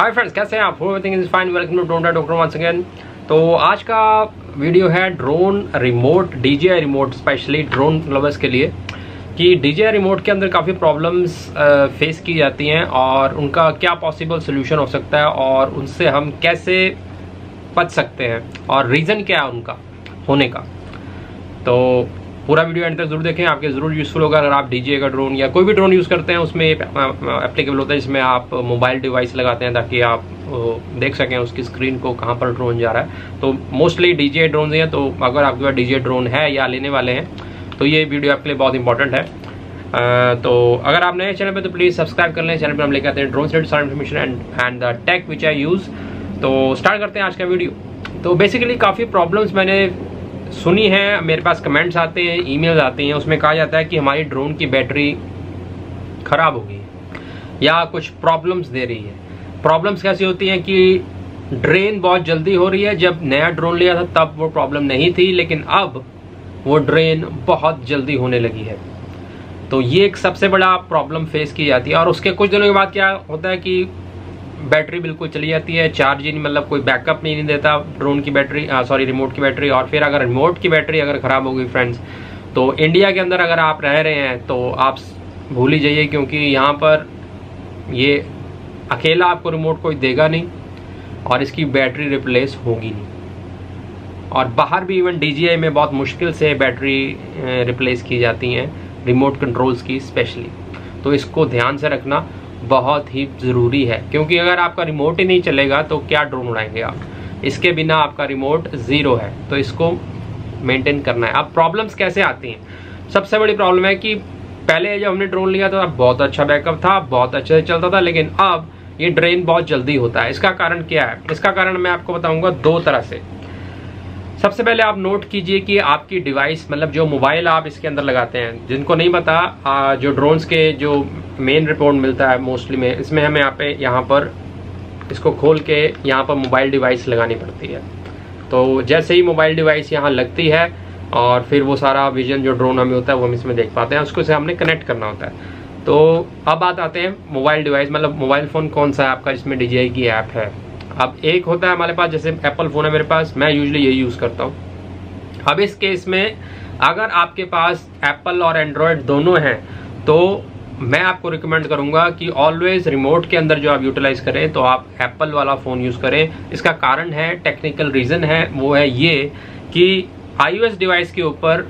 Hi friends कैसे हैं आप? Thing is fine welcome to don't doctor once again तो आज का वीडियो है drone remote DJ remote specially drone lovers के लिए, कि डीजे रिमोट के अंदर काफ़ी प्रॉब्लम्स फेस की जाती हैं और उनका क्या पॉसिबल सोल्यूशन हो सकता है और उनसे हम कैसे बच सकते हैं और रीज़न क्या है उनका, होने का। तो पूरा वीडियो एंड तक ज़रूर देखें। आपके ज़रूर यूजफुल होगा। अगर आप डीजे का ड्रोन या कोई भी ड्रोन यूज़ करते हैं, उसमें एप्लीकेबल होता है, जिसमें आप मोबाइल डिवाइस लगाते हैं ताकि आप देख सकें उसकी स्क्रीन को कहाँ पर ड्रोन जा रहा है। तो मोस्टली डीजे ड्रोन हैं तो अगर आपके पास डीजे ड्रोन है या लेने वाले हैं तो ये वीडियो आपके लिए बहुत इंपॉर्टेंट है। तो अगर आप नए चैनल पर तो प्लीज़ सब्सक्राइब कर लें। चैनल पर हम लेकर आते हैं ड्रोन से सारी information and and the tech which I use तो स्टार्ट करते हैं आज का वीडियो। तो बेसिकली काफ़ी प्रॉब्लम्स मैंने सुनी है, मेरे पास कमेंट्स आते हैं ईमेल्स आते हैं, उसमें कहा जाता है कि हमारी ड्रोन की बैटरी ख़राब हो गई या कुछ प्रॉब्लम्स दे रही है। प्रॉब्लम्स कैसी होती हैं कि ड्रेन बहुत जल्दी हो रही है, जब नया ड्रोन लिया था, तब वो प्रॉब्लम नहीं थी, लेकिन अब वो ड्रेन बहुत जल्दी होने लगी है। तो ये एक सबसे बड़ा प्रॉब्लम फेस की जाती है, और उसके कुछ दिनों के बाद क्या होता है कि बैटरी बिल्कुल चली जाती है चार्ज ही नहीं मतलब कोई बैकअप नहीं देता ड्रोन की बैटरी सॉरी रिमोट की बैटरी, और फिर अगर रिमोट की बैटरी अगर ख़राब हो गई फ्रेंड्स तो इंडिया के अंदर अगर आप रह रहे हैं तो आप भूल ही जाइए, क्योंकि यहाँ पर ये अकेला आपको रिमोट कोई देगा नहीं, और इसकी बैटरी रिप्लेस होगी नहीं। और बाहर भी इवन डीजीआई में बहुत मुश्किल से बैटरी रिप्लेस की जाती हैं रिमोट कंट्रोल्स की स्पेशली तो इसको ध्यान से रखना। बहुत ही ज़रूरी है, क्योंकि अगर आपका रिमोट ही नहीं चलेगा तो क्या ड्रोन उड़ाएँगे आप? इसके बिना आपका रिमोट ज़ीरो है तो इसको मेंटेन करना है। अब प्रॉब्लम्स कैसे आती हैं? सबसे बड़ी प्रॉब्लम है कि पहले जब हमने ड्रोन लिया था, बहुत अच्छा बैकअप था, बहुत अच्छे से चलता था, लेकिन अब ये ड्रेन बहुत जल्दी होता है। इसका कारण क्या है? इसका कारण मैं आपको बताऊँगा दो तरह से। सबसे पहले आप नोट कीजिए कि आपकी डिवाइस मतलब जो मोबाइल आप इसके अंदर लगाते हैं, जिनको नहीं पता जो ड्रोन्स के जो मेन रिपोर्ट मिलता है मोस्टली में, इसमें हमें यहाँ पे, यहाँ पर इसको खोल के यहाँ पर मोबाइल डिवाइस लगानी पड़ती है। तो जैसे ही मोबाइल डिवाइस यहाँ लगती है, और फिर वो सारा विजन जो ड्रोन हमें होता है, वो हम इसमें देख पाते हैं, उसको से हमने कनेक्ट करना होता है। तो अब बात आते हैं मोबाइल डिवाइस मतलब मोबाइल फ़ोन कौन सा है आपका, जिसमें डी की ऐप है? अब एक होता है हमारे पास, जैसे एप्पल फ़ोन है मेरे पास, मैं यूजली यही यूज़ करता हूँ। अब इस केस में अगर आपके पास एप्पल और एंड्रॉयड दोनों हैं तो मैं आपको रिकमेंड करूँगा कि ऑलवेज रिमोट के अंदर जो आप यूटिलाइज करें तो आप एप्पल वाला फ़ोन यूज़ करें। इसका कारण है टेक्निकल रीज़न है, वो है ये कि आईओएस डिवाइस के ऊपर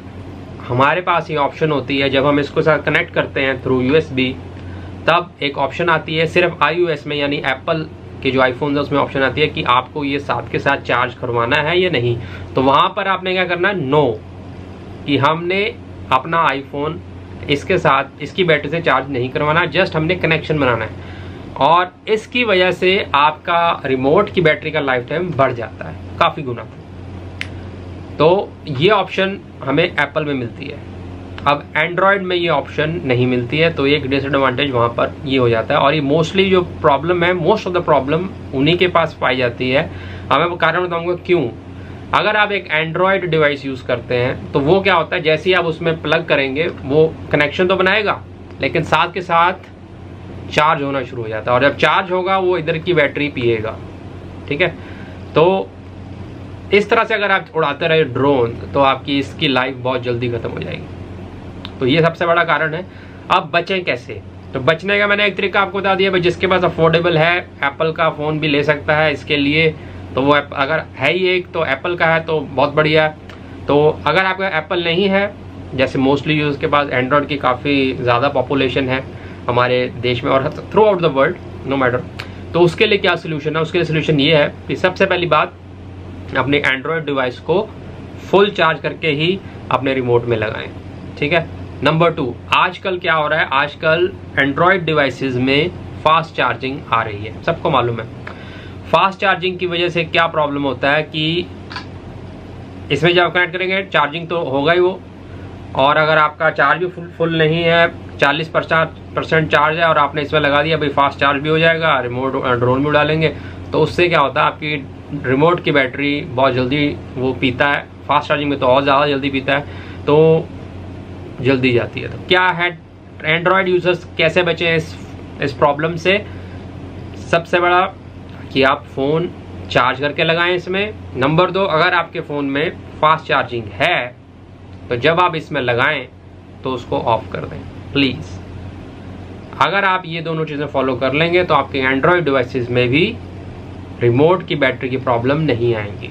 हमारे पास ये ऑप्शन होती है, जब हम इसको साथ कनेक्ट करते हैं थ्रू यूएसबी तब एक ऑप्शन आती है, सिर्फ़ आईओएस में, यानी एप्पल के जो आईफोन है, उसमें ऑप्शन आती है कि आपको ये साथ के साथ चार्ज करवाना है या नहीं। तो वहाँ पर आपने क्या करना है? नो कि हमने अपना आईफोन इसके साथ, इसकी बैटरी से चार्ज नहीं करवाना जस्ट हमने कनेक्शन बनाना है। और इसकी वजह से आपका रिमोट की बैटरी का लाइफ टाइम बढ़ जाता है। काफ़ी गुना। तो ये ऑप्शन हमें एप्पल में मिलती है। अब एंड्रॉयड में ये ऑप्शन नहीं मिलती है तो एक डिसएडवांटेज वहाँ पर ये हो जाता है। और ये मोस्टली जो प्रॉब्लम है मोस्ट ऑफ़ द प्रॉब्लम उन्हीं के पास पाई जाती है। अब मैं कारण बताऊँगा क्यों। अगर आप एक एंड्रॉयड डिवाइस यूज़ करते हैं तो वो क्या होता है, जैसे ही आप उसमें प्लग करेंगे, वो कनेक्शन तो बनाएगा, लेकिन साथ के साथ चार्ज होना शुरू हो जाता है। और जब चार्ज होगा, वो इधर की बैटरी पिएगा। ठीक है? तो इस तरह से अगर आप उड़ाते रहे ड्रोन तो आपकी इसकी लाइफ बहुत जल्दी खत्म हो जाएगी। तो ये सबसे बड़ा कारण है। अब बचें कैसे? तो बचने का मैंने एक तरीका आपको बता दिया, भाई, जिसके पास अफोर्डेबल है एप्पल का फ़ोन भी ले सकता है इसके लिए। तो वो अगर है ही एक तो एप्पल का है तो बहुत बढ़िया। तो अगर आपका एप्पल नहीं है, जैसे मोस्टली यूज़ के पास एंड्रॉयड की काफ़ी ज़्यादा पॉपुलेशन है हमारे देश में और throughout the world no matter तो उसके लिए क्या सोल्यूशन है? उसके लिए सोल्यूशन ये है कि सबसे पहली बात, अपने एंड्रॉयड डिवाइस को फुल चार्ज करके ही अपने रिमोट में लगाएँ, ठीक है? नंबर टू आजकल क्या हो रहा है? आजकल एंड्रॉयड डिवाइसेस में फास्ट चार्जिंग आ रही है। सबको मालूम है। फास्ट चार्जिंग की वजह से क्या प्रॉब्लम होता है कि इसमें जब कनेक्ट करेंगे चार्जिंग तो होगा ही वो। और अगर आपका चार्ज भी फुल फुल नहीं है, चालीस परसेंट चार्ज है और आपने इसमें लगा दिया भाई फास्ट चार्ज भी हो जाएगा रिमोट ड्रोन भी उड़ा लेंगे तो उससे क्या होता है? आपकी रिमोट की बैटरी बहुत जल्दी वो पीता है। फास्ट चार्जिंग में तो और ज़्यादा जल्दी पीता है। तो जल्दी जाती है। तो क्या है? एंड्रॉयड यूज़र्स कैसे बचें इस इस प्रॉब्लम से? सबसे बड़ा कि आप फ़ोन चार्ज करके लगाएँ इसमें। नंबर दो, अगर आपके फ़ोन में फास्ट चार्जिंग है तो जब आप इसमें लगाएँ तो उसको ऑफ़ कर दें प्लीज़ अगर आप ये दोनों चीज़ें फॉलो कर लेंगे तो आपके एंड्रॉयड डिवाइसेस में भी रिमोट की बैटरी की प्रॉब्लम नहीं आएँगी।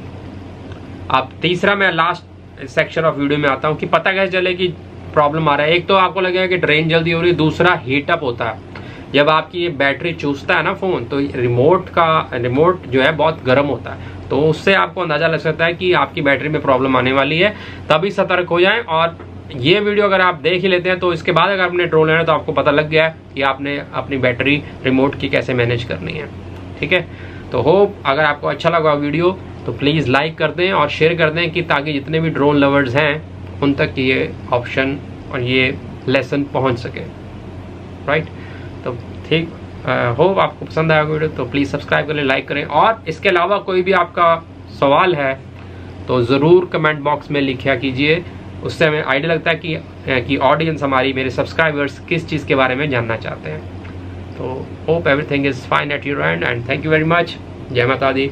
अब तीसरा, मैं लास्ट सेक्शन ऑफ़ वीडियो में आता हूँ कि पता कैसे चले कि प्रॉब्लम आ रहा है। एक तो आपको लगेगा कि ड्रेन जल्दी हो रही है, दूसरा हीटअप होता है। जब आपकी ये बैटरी चूसता है ना फ़ोन तो रिमोट का रिमोट जो है बहुत गर्म होता है। तो उससे आपको अंदाज़ा लग सकता है कि आपकी बैटरी में प्रॉब्लम आने वाली है। तभी सतर्क हो जाएँ और ये वीडियो अगर आप देख ही लेते हैं तो इसके बाद अगर आपने ड्रोन लेना है तो आपको पता लग गया है कि आपने अपनी बैटरी रिमोट की कैसे मैनेज करनी है। ठीक है? तो होप अगर आपको अच्छा लगा वीडियो तो प्लीज़ लाइक कर दें और शेयर कर दें कि ताकि जितने भी ड्रोन लवर्स हैं उन तक ये ऑप्शन और ये लेसन पहुँच सके। राइट तो ठीक होप आपको पसंद आया वीडियो तो प्लीज़ सब्सक्राइब करें लाइक करें। और इसके अलावा कोई भी आपका सवाल है तो ज़रूर कमेंट बॉक्स में लिखा कीजिए। उससे हमें आइडिया लगता है कि कि ऑडियंस हमारी, मेरे सब्सक्राइबर्स किस चीज़ के बारे में जानना चाहते हैं। तो hope everything is fine at your end and thank you very much जय माता दी।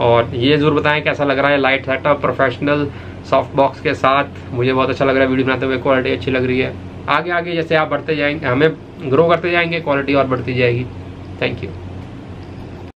और ये ज़रूर बताएँ कैसा लग रहा है। Light setup professional soft box के साथ। मुझे बहुत अच्छा लग रहा है, वीडियो बनाते हुए क्वालिटी अच्छी लग रही है। आगे आगे जैसे आप बढ़ते जाएँगे हमें ग्रो करते जाएँगे क्वालिटी और बढ़ती जाएगी। Thank you